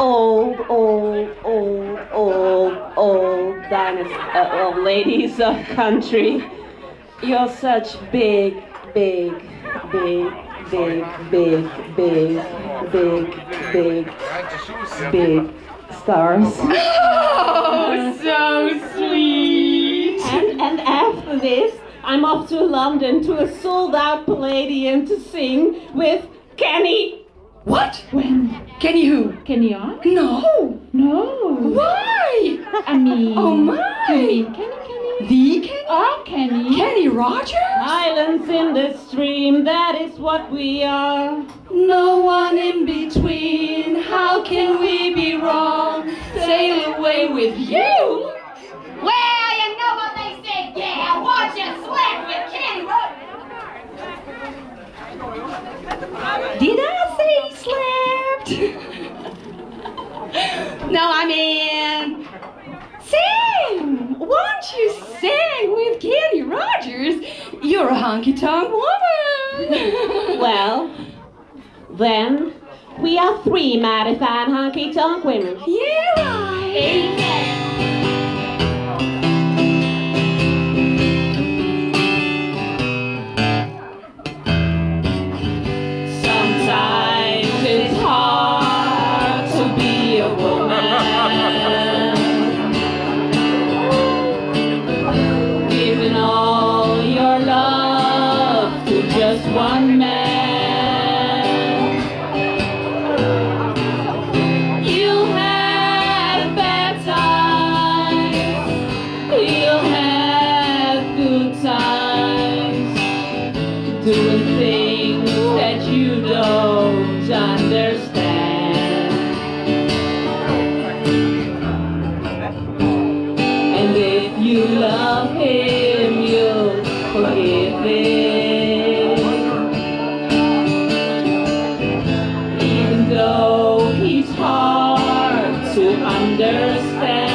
old, old, old, old, old dynasty, uh, old ladies of country. You're such big, big, big, big, big, big, big, big, big stars. Oh, so sweet. And, and after this, I'm off to London to a sold out Palladium to sing with Kenny. What? When? Kenny who? Kenny on? No. No. Why? I mean. Oh, my. You mean Kenny Kenny? The Kenny? Oh, Kenny. Kenny Rogers? Islands in the stream, that is what we are. No one in between. How can we be wrong? Sail away with you. Well, you know what they say, yeah, watch you sweat with Kenny Rogers. Did I say slept? no, I mean, sing. Won't you sing with Kenny Rogers? You're a honky tonk woman. Well, then we are three mighty fine honky tonk women. yeah, right. Amen. to understand.